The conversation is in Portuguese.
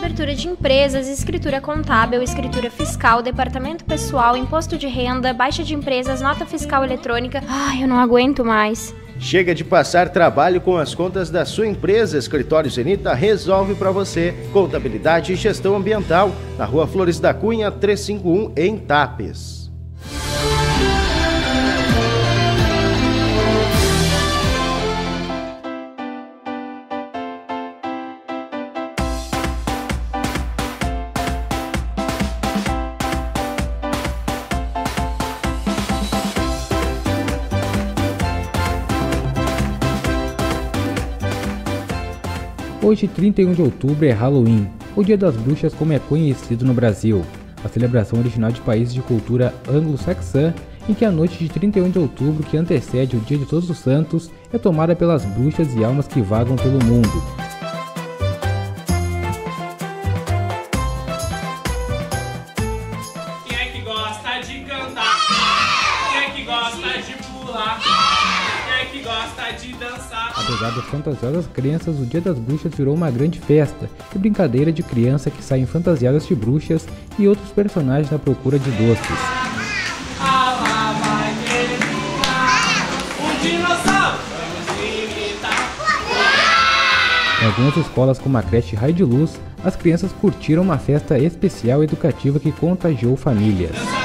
Abertura de empresas, escritura contábil, escritura fiscal, departamento pessoal, imposto de renda, baixa de empresas, nota fiscal eletrônica. Ai, eu não aguento mais. Chega de passar trabalho com as contas da sua empresa. Escritório Zenita resolve para você. Contabilidade e gestão ambiental. Na rua Flores da Cunha, 351, em Tapes. Hoje, 31 de outubro, é Halloween, o Dia das Bruxas como é conhecido no Brasil. A celebração original de países de cultura anglo-saxã, em que a noite de 31 de outubro, que antecede o Dia de Todos os Santos, é tomada pelas bruxas e almas que vagam pelo mundo. Quem é que gosta de cantar? Quem é que gosta de pular? Que gosta de dançar. Apesar das fantasiosas crenças, o Dia das Bruxas virou uma grande festa e brincadeira de criança que saem fantasiadas de bruxas e outros personagens na procura de doces. Em algumas escolas, como a creche Raio de Luz, as crianças curtiram uma festa especial educativa que contagiou famílias.